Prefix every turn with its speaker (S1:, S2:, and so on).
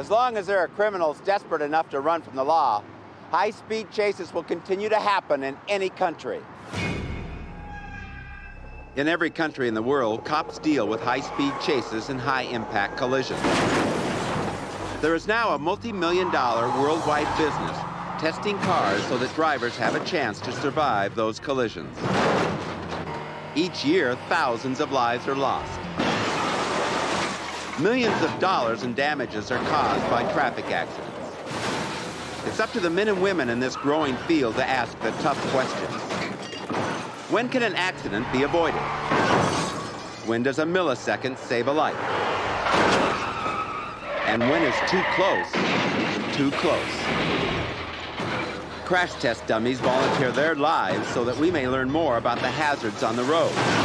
S1: As long as there are criminals desperate enough to run from the law, high-speed chases will continue to happen in any country. In every country in the world, cops deal with high-speed chases and high-impact collisions. There is now a multi-million dollar worldwide business testing cars so that drivers have a chance to survive those collisions. Each year, thousands of lives are lost. Millions of dollars in damages are caused by traffic accidents. It's up to the men and women in this growing field to ask the tough questions. When can an accident be avoided? When does a millisecond save a life? And when is too close too close? Crash test dummies volunteer their lives so that we may learn more about the hazards on the road.